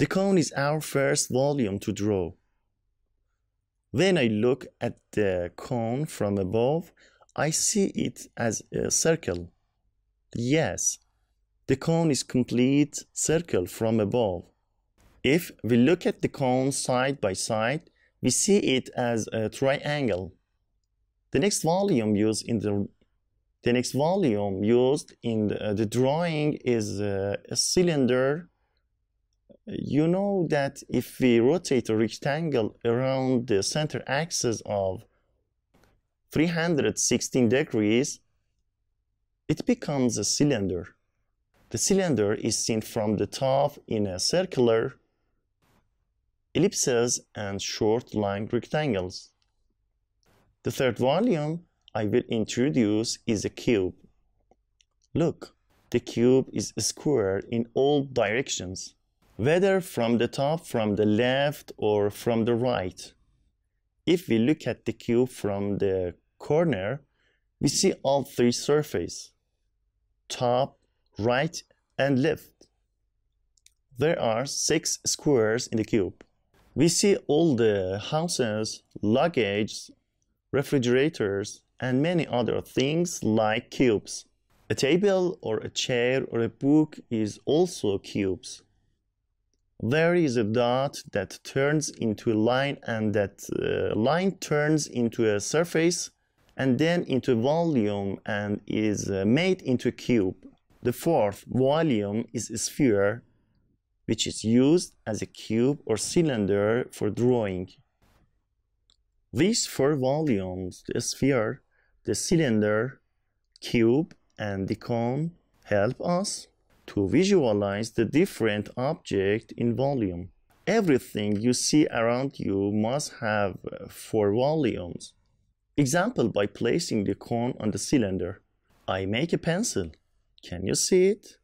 The cone is our first volume to draw. When I look at the cone from above, I see it as a circle. Yes, the cone is complete circle from above. If we look at the cone side by side, we see it as a triangle. The next volume used in the the next volume used in the, the drawing is uh, a cylinder. You know that if we rotate a rectangle around the center axis of 316 degrees, it becomes a cylinder. The cylinder is seen from the top in a circular ellipses and short line rectangles. The third volume I will introduce is a cube. Look, the cube is square in all directions, whether from the top, from the left, or from the right. If we look at the cube from the corner, we see all three surfaces, top, right, and left. There are six squares in the cube. We see all the houses, luggage, refrigerators, and many other things like cubes. A table or a chair or a book is also cubes. There is a dot that turns into a line and that uh, line turns into a surface and then into a volume and is uh, made into a cube. The fourth volume is a sphere which is used as a cube or cylinder for drawing. These four volumes, the sphere, the cylinder, cube, and the cone, help us to visualize the different object in volume. Everything you see around you must have uh, four volumes. Example by placing the cone on the cylinder. I make a pencil. Can you see it?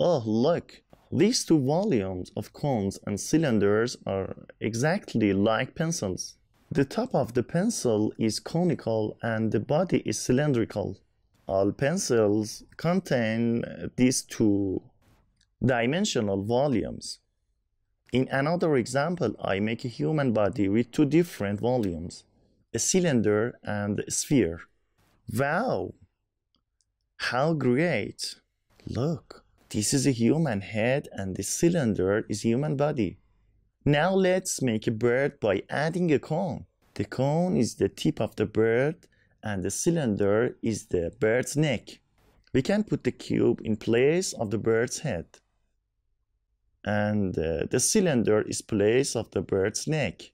Oh, look, these two volumes of cones and cylinders are exactly like pencils. The top of the pencil is conical and the body is cylindrical. All pencils contain these two dimensional volumes. In another example, I make a human body with two different volumes, a cylinder and a sphere. Wow! How great! Look, this is a human head and the cylinder is human body. Now let's make a bird by adding a cone. The cone is the tip of the bird and the cylinder is the bird's neck. We can put the cube in place of the bird's head. And uh, the cylinder is place of the bird's neck.